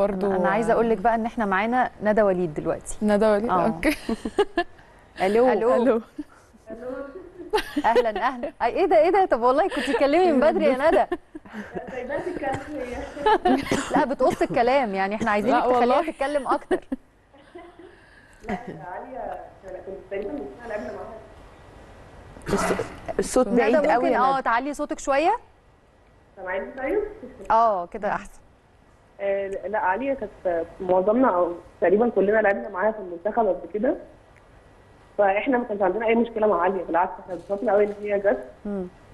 برضو أنا عايزة أقول لك بقى إن إحنا معانا ندى وليد دلوقتي. ندى وليد آه. أوكي. ألو. ألو. أهلا أهلا. أي إيه ده إيه ده؟ طب والله كنت تتكلمي من بدري يا ده لا بتقص الكلام. يعني إحنا عايزينك لا تخليها. تتكلم أكتر. عالية كنت تقريبا الصوت ندى بعيد قوي آه ندى. تعلي صوتك شوية. سامعيني طيب؟ آه كده أحسن. لا عالية كانت معظمنا أو تقريبا كلنا لعبنا معاها في المنتخب قبل كده. فإحنا ما كانش عندنا أي مشكلة مع عالية بالعكس إحنا اتبسطنا قوي إن هي جت.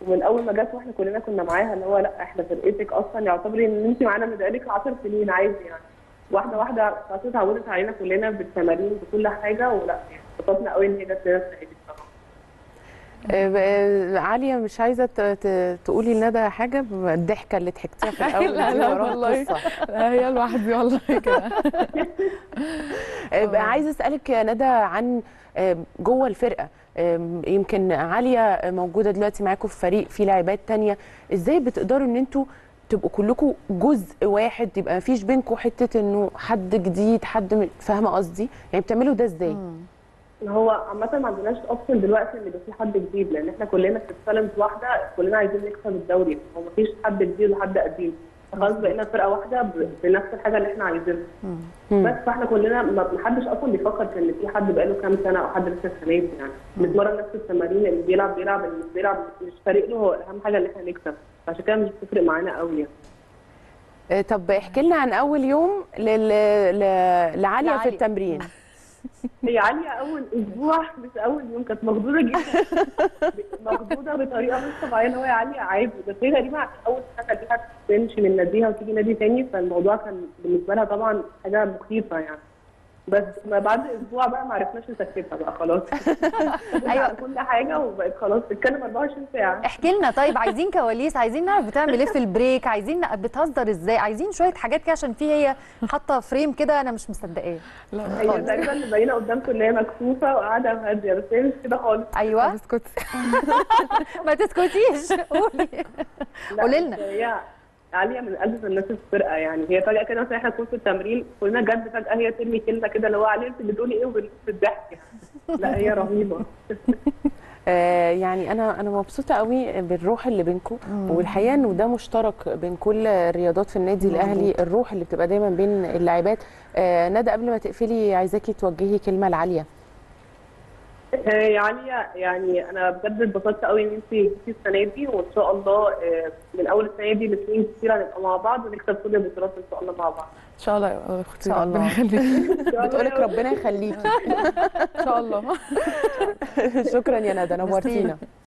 ومن أول ما جت وإحنا كلنا كنا معاها اللي هو لا إحنا فرقتك أصلا. يعتبري إن انت معانا من بقالك 10 سنين عادي يعني. واحدة واحدة خلاص اتعودت علينا كلنا بالتمارين بكل حاجة ولا يعني اتبسطنا قوي إن هي جت لنا السنة دي آه، آه، عالية مش عايزة تقولي لندى حاجة الضحكة اللي ضحكتيها في الأول لا لا والله. لا هي لوحدي والله كده. آه، بقى عايزة أسألك يا ندى عن آه، جوه الفرقة. يمكن عالية موجودة دلوقتي معاكم في فريق في لاعبات تانية. إزاي بتقدروا إن أنتوا تبقوا كلكم جزء واحد يبقى مفيش بينكم حتة إنه حد جديد حد فاهمة قصدي؟ يعني بتعملوا ده إزاي؟ هو عامة ما عندناش option دلوقتي إن يبقى في حد جديد لأن إحنا كلنا في talent واحدة كلنا عايزين نكسب الدوري. هو ما فيش حد جديد وحد قديم. خلاص بقينا فرقة واحدة ب- بنفس الحاجة اللي إحنا عايزينها. بس فإحنا كلنا ما ما حدش أصلا بيفكر في ان في حد بقاله كام سنة أو حد لسه السنة دي يعني. بنتمرن نفس التمارين اللي بيلعب بيلعب اللي مش بيلعب مش فارق له هو أهم حاجة ان إحنا نكسب. عشان كده مش بتفرق معانا قوي يعني. آه، طب احكي لنا عن أول يوم. لعلياء في. التمرين. هي عالية أول أسبوع مش أول يوم كانت مخضوضة جدا. مخضوضة بطريقة مش طبيعية اللي هو يا عالية عادي. بس هي تقريبا أول سنة دي تمشي من ناديها وتيجي نادي تاني فالموضوع كان بالنسبة لها طبعا حاجة مخيفة يعني. بس ما بعد أسبوع بقى ما عرفناش نسكتها بقى خلاص. أيوة. كل حاجة وبقت خلاص تتكلم 24 ساعة. احكي لنا طيب عايزين كواليس عايزين نعرف بتعمل إيه في البريك عايزين بتهزر إزاي؟ عايزين شوية حاجات كده عشان في هي حاطة فريم كده أنا مش مصدقاه. لا هي تقريبا اللي باينة قدامكم إن هي مكسوفة وقاعدة هادية بس هي مش كده خالص. أيوه. اسكتي. ما تسكتيش. قولي. قولي لنا. عالية من قلب الناس في الفرقة يعني. هي فجأة كده مثلا إحنا نكون في التمرين كلنا جد فجأة هي ترمي كلمة كده اللي هو عليه أنت بتقولي إيه وبنقول الضحك يعني. لا هي رهيبة. آه، يعني أنا أنا مبسوطة قوي بالروح اللي بينكم والحقيقة إنه ده مشترك بين كل الرياضات في النادي الأهلي. الروح اللي بتبقى دايما بين اللاعبات آه، ندى قبل ما تقفلي عايزاكي توجهي كلمة لعاليه يا عالية يعني أنا بجد اتبسطت قوي إن انت جيتي السنة دي وإن شاء الله آه، من أول السنة دي لسنين كتير هنبقى مع بعض ونكسب كل البطولات إن شاء الله مع بعض. إن شاء الله يا أختي إن شاء الله. ربنا يخليكي بتقولك ربنا يخليكي. إن شاء الله. شكرا يا ندى نورتينا.